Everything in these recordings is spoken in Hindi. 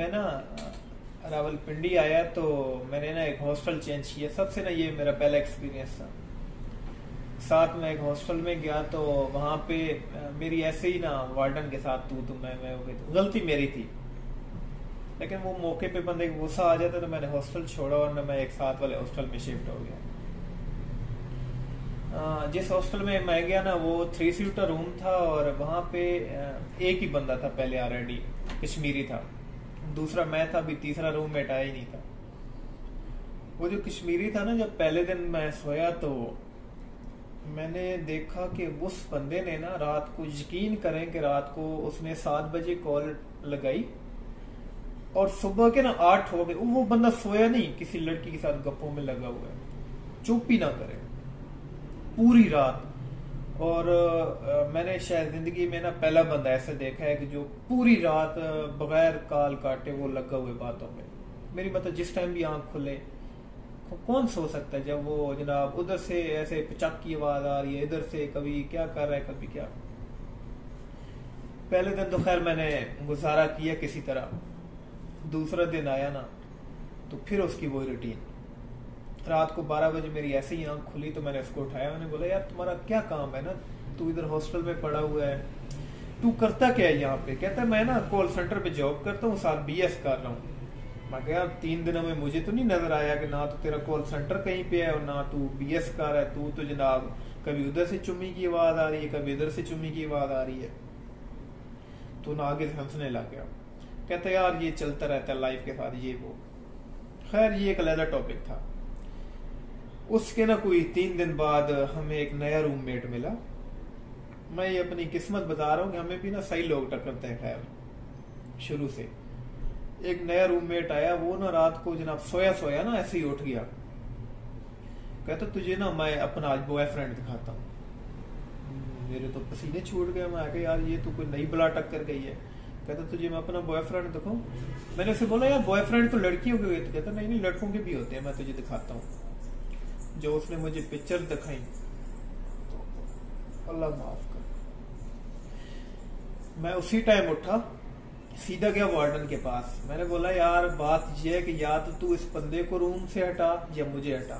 मैं ना रावलपिंडी आया तो मैंने ना एक हॉस्टल चेंज किया। सबसे ना ये मेरा पहला एक्सपीरियंस था। साथ में एक हॉस्टल में गया तो वहाँ पे मेरी ऐसे ही ना वार्डन के साथ तू तो मैं मैं हो गलती मेरी थी। लेकिन वो मौके पे बंदे को गुस्सा आ जाता तो मैंने हॉस्टल छोड़ा और ना मैं एक साथ वाले हॉस्टल में शिफ्ट हो गया। जिस हॉस्टल में मैं गया ना, वो थ्री सीटर रूम था और वहाँ पे एक ही बंदा था पहले ऑलरेडी कश्मीरी था। दूसरा मैं था, अभी तीसरा रूममेट आया ही नहीं था। वो जो कश्मीरी था ना, जब पहले दिन मैं सोया तो मैंने देखा कि उस बंदे ने ना रात को यकीन करें कि रात को उसने सात बजे कॉल लगाई और सुबह के ना आठ हो गए। वो बंदा सोया नहीं, किसी लड़की के साथ गप्पों में लगा हुआ है। चुप ही ना करे। पूरी रात और आ, मैंने शायद ज़िंदगी में ना पहला बंदा ऐसा देखा है कि जो पूरी रात बगैर काल काटे वो लगा हुए बातों में। मेरी मतलब जिस टाइम भी आँख खुले कौन सो सकता है जब वो जनाब उधर से ऐसे पचक की आवाज़ आ रही है इधर से कभी क्या कर रहा है कभी क्या? पहले दिन तो खैर मैंने गुजारा किया किसी तरह। दूसरा दिन आया ना तो फिर उसकी वो रूटीन रात को 12 बजे मेरी ऐसे ही आँख खुली तो मैंने उसको उठाया। मैंने बोला, यार, तुम्हारा क्या काम है ना? तू इधर हॉस्टल में पड़ा हुआ है। तू करता क्या है यहाँ पे? कहता है मैं ना कॉल सेंटर पे जॉब करता हूँ, साथ बी एस कर रहा हूँ। मैं कहा तीन दिनों में मुझे तो नहीं नज़र आया कि ना तो तेरा कॉल सेंटर कहीं पे है और ना तू बी एस कर है। तू तो जनाब, कभी उधर से चुम्मी की आवाज़ आ रही है, कभी इधर से चुम्मी की आवाज़ आ रही है। तो ना आगे हंसने लग गया। कहते, यार, ये चलता रहता है लाइफ के साथ, ये वो। खैर, ये एक अलहदा टॉपिक था। उसके ना कोई तीन दिन बाद हमें एक नया रूममेट मिला। मैं ये अपनी किस्मत बता रहा हूँ कि हमें भी ना सही लोग टकरते हैं। खैर शुरू से एक नया रूममेट आया, वो ना रात को जनाब सोया सोया ना ऐसे ही उठ गया। कहता, तुझे ना मैं अपना आज बॉयफ्रेंड दिखाता हूँ। मेरे तो पसीने छूट गए। मैं आके यार, ये तो कोई नई बला टक्कर गई है। कहता, तुझे मैं अपना बॉयफ्रेंड दिखाऊँ? मैंने उसे बोला, यार बॉयफ्रेंड तो लड़कियों के हुए तो कहता, नहीं नहीं, लड़कों के भी होते हैं, मैं तुझे दिखाता हूँ। जो उसने मुझे पिक्चर दिखाई। तो अल्लाह माफ़ कर। मैं उसी टाइम उठा सीधा गया वार्डन के पास। मैंने बोला यार बात यह है कि या तो तू इस बंदे को रूम से हटा या मुझे हटा।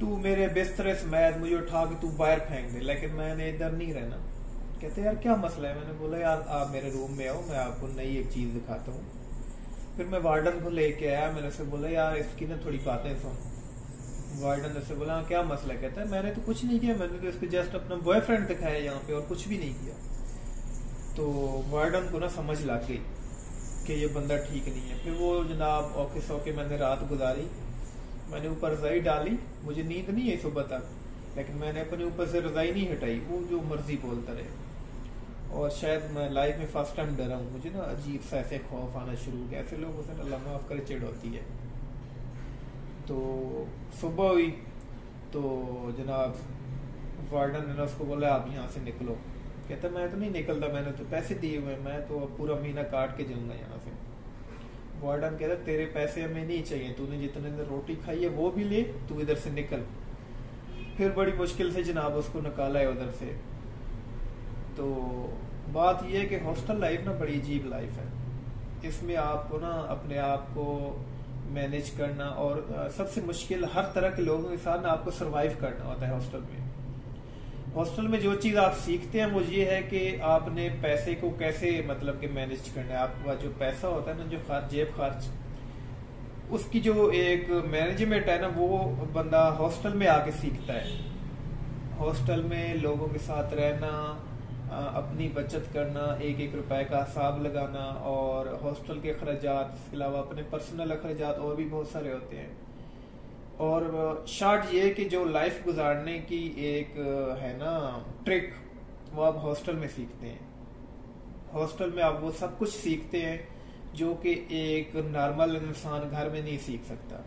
तू मेरे बिस्तरे समेत मुझे उठा के तू बाहर फेंक दे लेकिन मैंने इधर नहीं रहना। कहते यार क्या मसला है? मैंने बोला यार आप मेरे रूम में आओ मैं आपको नई एक चीज़ दिखाता हूँ। फिर मैं वार्डन को लेके आया मैंने उसे बोला यार इसकी ना थोड़ी बातें सुन। वार्डन ने से बोला हाँ, क्या मसला? कहता है मैंने तो कुछ नहीं किया मैंने तो इसको जस्ट अपना बॉयफ्रेंड दिखाया यहाँ पे और कुछ भी नहीं किया. तो वार्डन को ना समझ लग गई कि ये बंदा ठीक नहीं है। फिर वो जनाब ऑफ़िस होके मैंने रात गुजारी मैंने ऊपर रजाई डाली मुझे नींद नहीं है सुबह तक लेकिन मैंने अपने ऊपर से रजाई नहीं हटाई वो जो मर्ज़ी बोलता रहे। और शायद मैं लाइफ में फ़र्स्ट टाइम डरा हूँ मुझे ना अजीब सा ऐसे खौफ आना शुरू हो गया। ऐसे लोगों से अल्लाह माफ़ करे चिड़ होती है। तो सुबह हुई तो जनाब वार्डन ने उसको बोला, आप यहाँ से निकलो। कहता, मैं तो नहीं निकलता, मैंने तो पैसे दिए हुए मैं तो पूरा महीना काट के जाऊँगा यहाँ से। वार्डन कहता, तेरे पैसे हमें नहीं चाहिए, तूने जितने दिन रोटी खाई है, वो भी ले, तू इधर से निकल। फिर बड़ी मुश्किल से जनाब उसको निकाला है उधर से। तो बात यह है कि हॉस्टल लाइफ ना बड़ी अजीब लाइफ है। इसमें आपको ना अपने आप को मैनेज करना और सबसे मुश्किल हर तरह के लोगों के साथ ना आपको सरवाइव करना होता है हॉस्टल में। हॉस्टल में जो चीज़ आप सीखते हैं वो ये है कि आपने पैसे को कैसे मतलब कि मैनेज करना है। आपका जो पैसा होता है ना, जो खर्च, जेब खर्च, उसकी जो एक मैनेजमेंट है ना, वो बंदा हॉस्टल में आके सीखता है। हॉस्टल में लोगों के साथ रहना अपनी बचत करना एक एक रुपए का हिसाब लगाना और हॉस्टल के अखराज इसके अलावा अपने पर्सनल अखराज और भी बहुत सारे होते हैं। और शार्ट ये कि जो लाइफ गुजारने की एक, है ना, ट्रिक, वो आप हॉस्टल में सीखते हैं। हॉस्टल में आप वो सब कुछ सीखते हैं जो कि एक नॉर्मल इंसान घर में नहीं सीख सकता।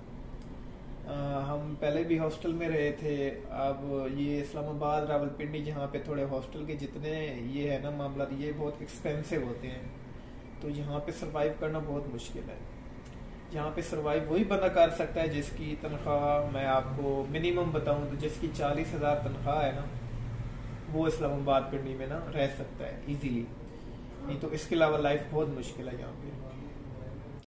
हम पहले भी हॉस्टल में रहे थे, अब ये इस्लामाबाद रावलपिंडी जहाँ पे थोड़े हॉस्टल के जितने ये है ना मामला, ये बहुत एक्सपेंसिव होते हैं। तो यहाँ पे सरवाइव करना बहुत मुश्किल है। यहाँ पे सरवाइव वही बंदा कर सकता है जिसकी तनख्वाह मैं आपको मिनिमम बताऊँ तो जिसकी चालीस हज़ार तनख्वाह है ना, वो इस्लामाबाद पिंडी में ना रह सकता है इजीली नहीं तो इसके अलावा लाइफ बहुत मुश्किल है यहाँ पे।